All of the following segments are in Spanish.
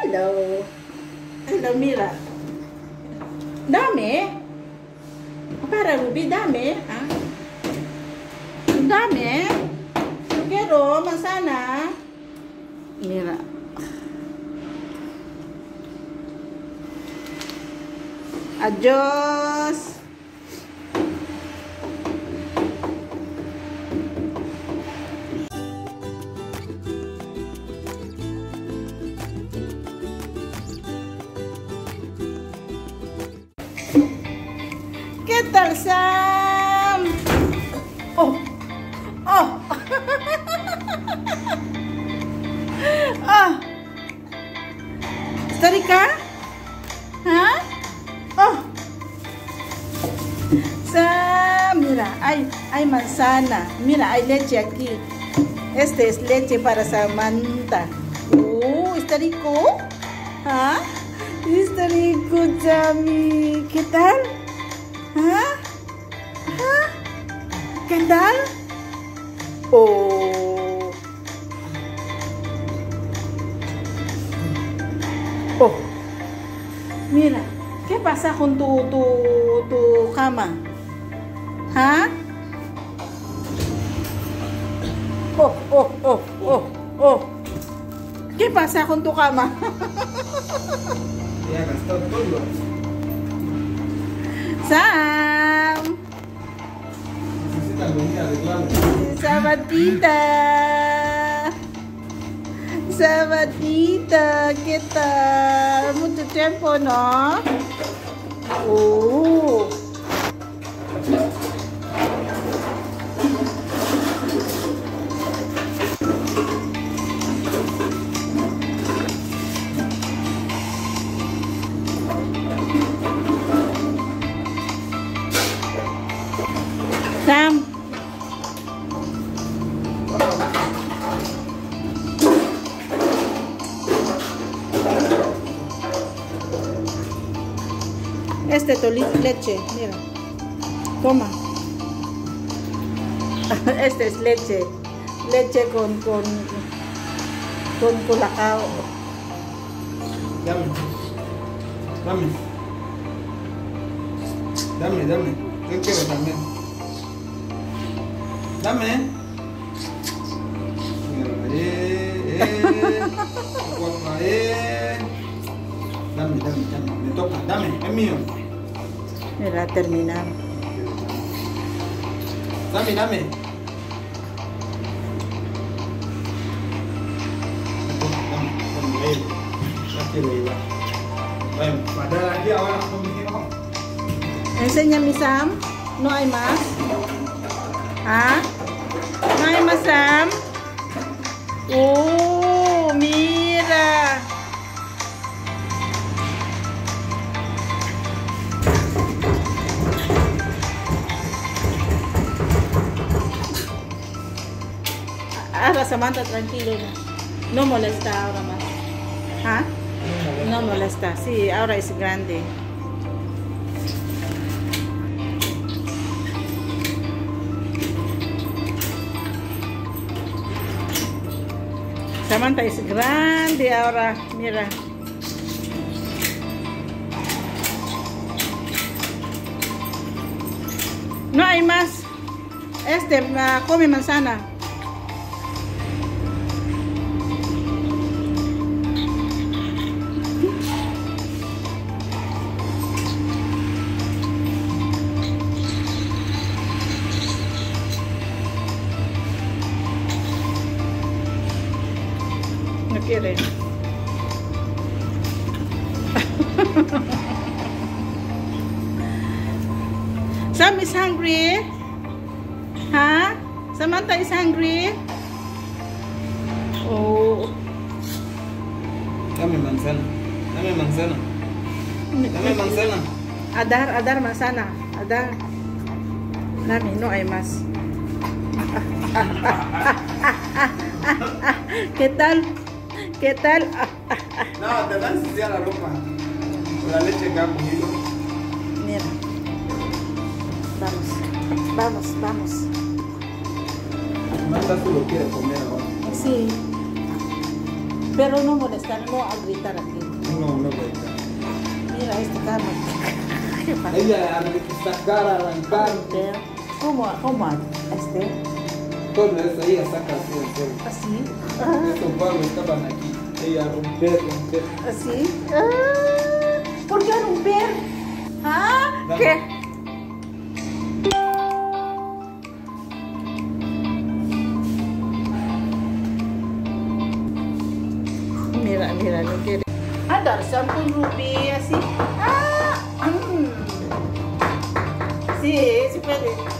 Hello. Hello, Mira. Dami. Para Ruby, dami. Ah. Dami. Pero, masana. Mira. Adios. ¿Está rica? ¿Ah? Oh. Sam, mira, hay, hay manzana. Mira, hay leche aquí. Este es leche para Samantha. Oh, ¿está rico? ¿Ah? Está rico, Sammy. ¿Qué tal? ¿Ah? ¿Ah? ¿Qué tal? Oh. Mira, ¿qué pasa con tu, tu, tu cama? ¿Ah? Oh, oh, oh, oh, oh. ¿Qué pasa con tu cama? Ya gastó todo. Sam. Necesitan venir a arreglarlo. Sabatita. sama kita. Muito tempo, não? Oh! Uh. Este toli leche, mira. Toma. Este es leche. Leche con con con colacao. Dame. Dame. Dame, dame. Yo quiero también. Dame. Eh, eh. Eh. Dame, dame, dame. Me toca. Dame, es mío. Inilah terminal. Dame, dame. Enséñame, Sam. No hay más. ¿Ah? No hay más, Sam. Oh. Ahora Samantha, tranquilo. No molesta ahora más. ¿Ah? No molesta. Sí, ahora es grande. Samantha es grande ahora, mira. No hay más. Este, ah, come manzana. Quiere. Sam is hungry. Huh? Samantha is hungry. Oh. Dame manzana. Dame manzana. Dame manzana. Adar, Adar, manzana. Adar. Nami, no hay más. ¿Qué tal? ¿Qué tal? No, te van a ensuciar la ropa. Con la leche que ha comido. Mira. Vamos. Vamos, vamos. Manda tú lo quieres comer ahora. Sí. Pero no molestar, no a gritar aquí. No, no estar. Mira esta cama. ¿Qué pasa? Ella a sacar, arrancar, ¿Cómo, cómo este? todo eso, ella saca así el pelo. Así. Ah, Estos pagos estaban aquí. Ella romper, romper. así. Ah, ¿Por qué romper? ¿Ah? Dame. ¿Qué? Mira, mira, no quiere. Ada sampun Ruby así. Ah, mm. Sí, sí puede.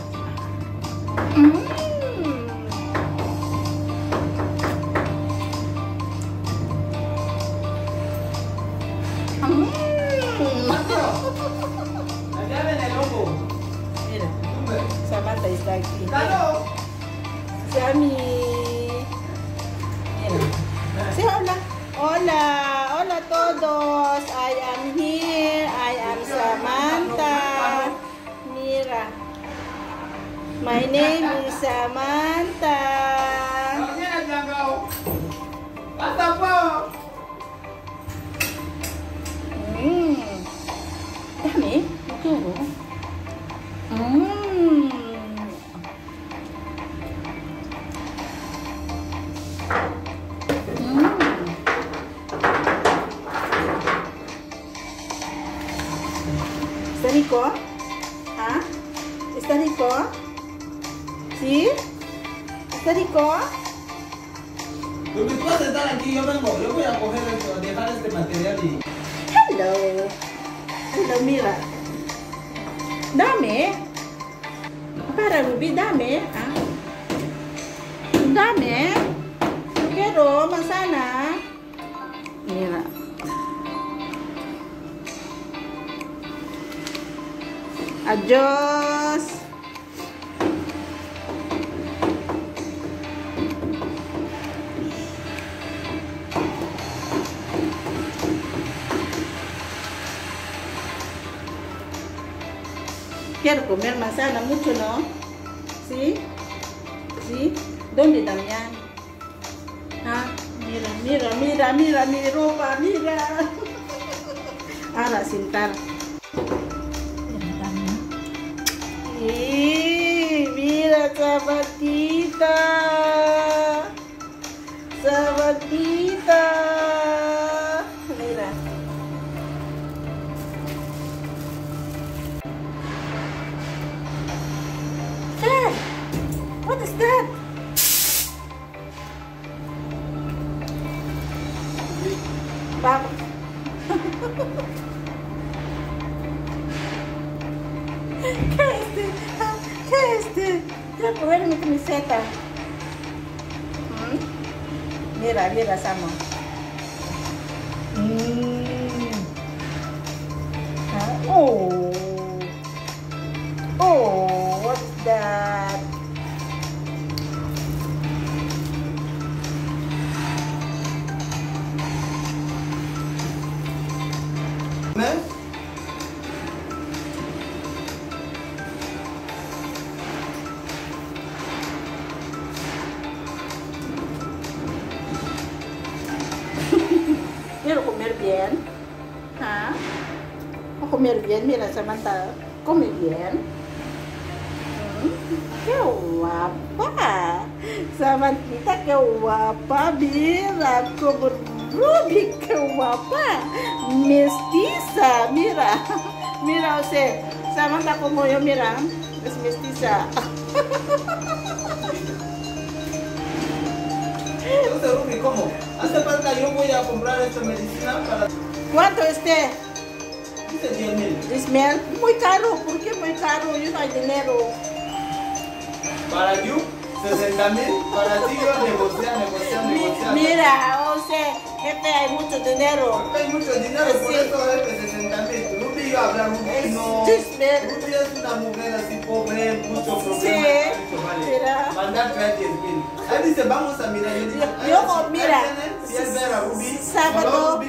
Samantha hola. Hola, todos. I am here. I am Samantha. Mira. My name is Samantha. ¿Ah? ¿Está rico? ¿Sí? ¿Está rico? Lo que a sentar aquí, yo vengo. Yo voy a coger esto, dejar este material y. Hello. Hello, mira. Dame. Para Ruby, dame. Ah. Dame. Yo quiero manzana. Adiós. Quiero comer manzana mucho, ¿no? ¿Sí? ¿Sí? ¿Dónde Damián? Ah, mira, mira, mira, mira mi ropa, mira. Ahora sentar. Savatita Savatita Mira What is that? Bye. kulit mungkin miseta. Hmm. Mira, mira sama. Hmm. Huh? Tá. Oh. Oh, what's that? Bien. ¿Ah? ¿A comer bien? Mira, Samantha, come bien. Mm, ¡Qué guapa! Samantita, qué guapa. Mira, como Ruby, qué guapa. Mestiza, mira. Mira, o sea, Samantha como yo, mira, es mestiza. Entonces, Ruby, ¿cómo? Hace falta, yo voy a comprar esta medicina para. ¿Cuánto este? Dice 10 mil. Ismael, muy caro. ¿Por qué muy caro? Yo no hay dinero. Para you, 60 mil. Para ti, yo negociar, negociar, negociar. Mira, o sea, jefe, hay mucho dinero. Hay mucho dinero, por Sí. eso es de 60 mil. Ruby a hablar. Sí, Ismael. Ruby es una mujer así pobre, mucho problema. Sí. Vale, Mira. Mandar traer 10 mil. Hadi se vamos a mirar. Yoko, mira. Sábado,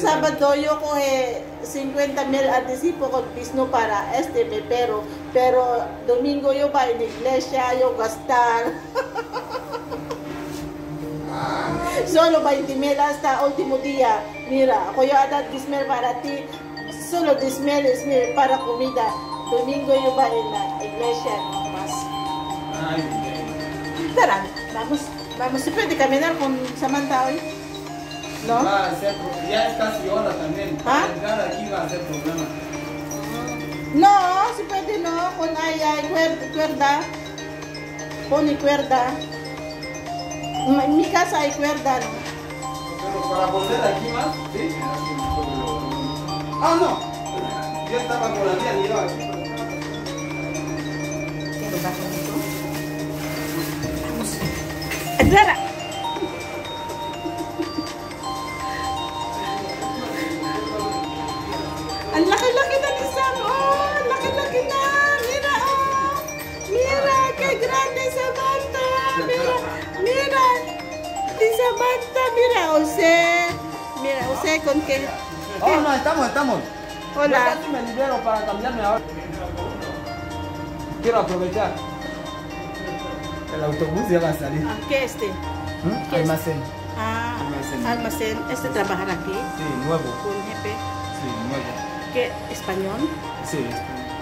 sábado yo coge 50 mil anticipo con Pisno para este pero, pero domingo yo para en iglesia, yo gastar. Solo 20 mil hasta último día. Mira, voy a dar 10 mil para ti. Solo 10 mil es para comida. Domingo yo para en la iglesia más. Ay. Tara, vamos, vamos. ¿Se puede caminar con Samantha hoy? ¿No? Va a ser, ya es casi hora también. ¿Ah? Para entrar aquí va a ser problema. No, se puede no. Con ay, ay, cuerda. cuerda. Pone cuerda. En mi casa hay cuerda, ¿no? Pero para volver aquí más, sí. Ah, no. Ya estaba con la mía, lleva aquí. Vamos. Clara. Ang laki-laki na ni Sam. Oh, ang laki-laki na. Mira, oh. Mira, qué grande Samantha. Mira, mira. Di Samantha, mira, José. Mira, José, ¿con qué? Oh, no, estamos, estamos. Hola. Ya casi me libero para cambiarme ahora. Quiero aprovechar. El autobús ya va a salir. Ah, ¿Qué este? ¿Qué es? Almacén. Ah, Almacén. almacén. Este trabajar aquí Sí, nuevo. con jefe. Sí, nuevo. ¿Qué? ¿Español? Sí.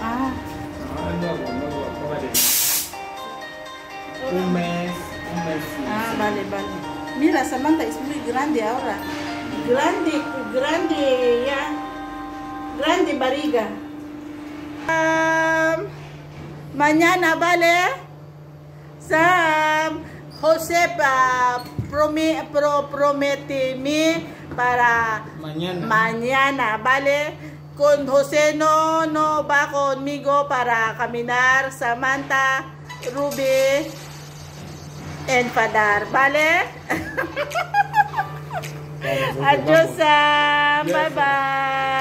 Ah. Ah, nuevo, nuevo. acaba de- Un mes, un mes. sí, Ah, sí. vale, vale. Mira, Samantha es muy grande ahora. Grande, grande ya. Grande barriga. Sam, mañana, ¿vale? Sam, José pa, prome, pro, promete mí para Mañana. mañana, ¿vale? Con José no, no va conmigo para caminar. Samantha, Ruby, enfadar, ¿vale? Adiós. Sam. Yes. Bye bye.